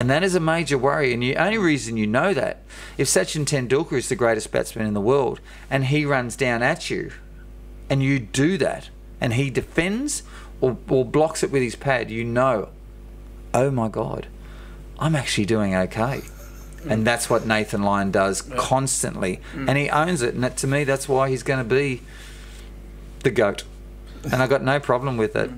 And that is a major worry. And the only reason you know that, if Sachin Tendulkar is the greatest batsman in the world and he runs down at you and you do that and he defends or, or blocks it with his pad, you know, oh my God, I'm actually doing okay. And that's what Nathan Lyon does constantly. And he owns it. And that, to me, that's why he's going to be the GOAT. And I've got no problem with it.